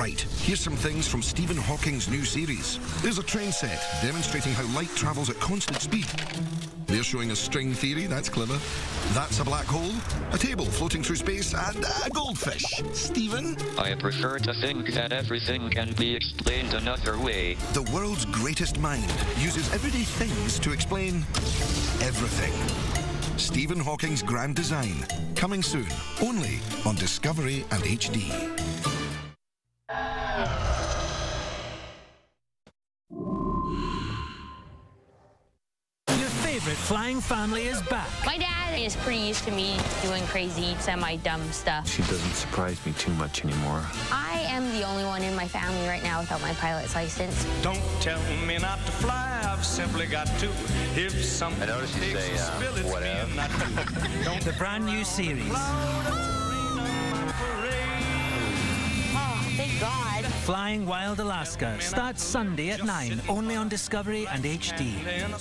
Right, here's some things from Stephen Hawking's new series. There's a train set demonstrating how light travels at constant speed. They're showing a string theory, that's clever. That's a black hole, a table floating through space, and a goldfish. Stephen? I prefer to think that everything can be explained another way. The world's greatest mind uses everyday things to explain everything. Stephen Hawking's Grand Design. Coming soon, only on Discovery and HD. Favorite flying family is back. My dad is pretty used to me doing crazy, semi-dumb stuff. She doesn't surprise me too much anymore. I am the only one in my family right now without my pilot's license. Don't tell me not to fly, I've simply got to. If something I noticed you takes say, a uh, spill, it's whatever. me not you. Don't The brand new series. Oh, thank God. Flying Wild Alaska starts Sunday at 9, only on Discovery and HD. play in a